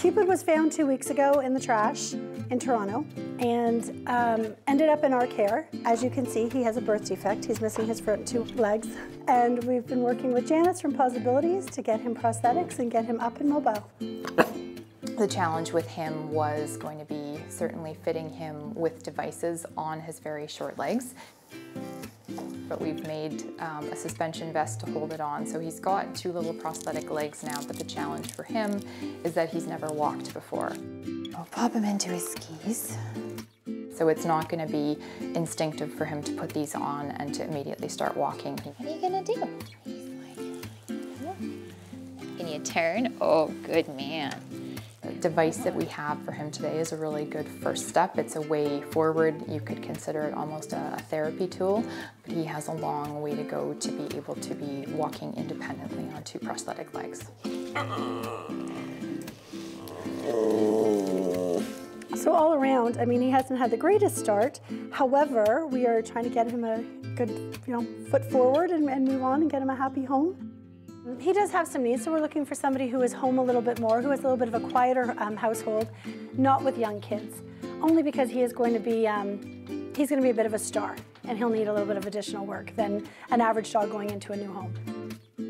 Cupid was found two weeks ago in the trash in Toronto and um, ended up in our care. As you can see, he has a birth defect. He's missing his front two legs. And we've been working with Janice from Possibilities to get him prosthetics and get him up and mobile. The challenge with him was going to be certainly fitting him with devices on his very short legs. But we've made um, a suspension vest to hold it on. So he's got two little prosthetic legs now, but the challenge for him is that he's never walked before. I'll pop him into his skis. So it's not gonna be instinctive for him to put these on and to immediately start walking. What are you gonna do? He's like, can you turn? Oh, good man. Device that we have for him today is a really good first step. It's a way forward. You could consider it almost a, a therapy tool, but he has a long way to go to be able to be walking independently on two prosthetic legs. So all around, I mean, he hasn't had the greatest start. However, we are trying to get him a good, you know, foot forward and, and move on and get him a happy home. He does have some needs, so we're looking for somebody who is home a little bit more, who has a little bit of a quieter um, household, not with young kids. Only because he is going to be, um, he's going to be a bit of a star, and he'll need a little bit of additional work than an average dog going into a new home.